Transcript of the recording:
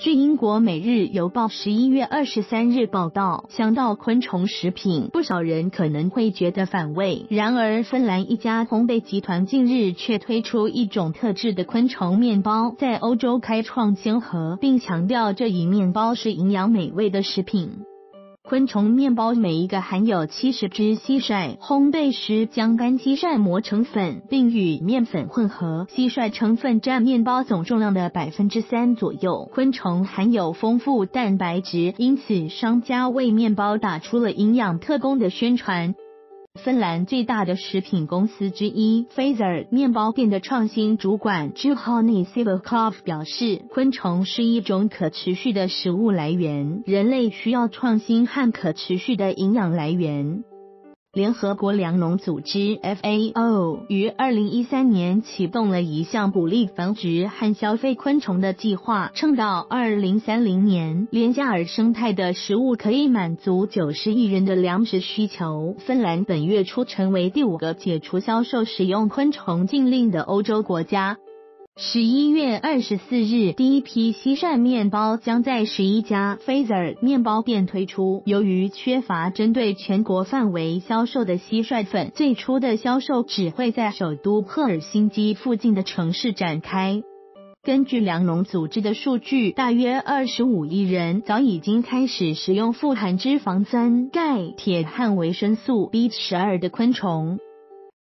据英国《每日邮报》十一月二十三日报道，想到昆虫食品，不少人可能会觉得反胃。然而，芬兰一家烘焙集团近日却推出一种特制的昆虫面包，在欧洲开创先河，并强调这一面包是营养美味的食品。昆虫面包每一个含有七十只蟋蟀，烘焙时将干蟋蟀磨成粉，并与面粉混合。蟋蟀成分占面包总重量的百分之三左右。昆虫含有丰富蛋白质，因此商家为面包打出了营养特工的宣传。芬兰最大的食品公司之一 f a z e r 面包店的创新主管 Juhani Sivakov 表示，昆虫是一种可持续的食物来源，人类需要创新和可持续的营养来源。联合国粮农组织 FAO 于二零一三年启动了一项鼓励繁殖和消费昆虫的计划，称到二零三零年，廉价而生态的食物可以满足九十亿人的粮食需求。芬兰本月初成为第五个解除销售使用昆虫禁令的欧洲国家。十一月二十四日，第一批蟋蟀面包将在十一家 f a z e r 面包店推出。由于缺乏针对全国范围销售的蟋蟀粉，最初的销售只会在首都赫尔辛基附近的城市展开。根据粮农组织的数据，大约二十五亿人早已经开始食用富含脂肪酸、钙、铁和维生素 B 十二的昆虫。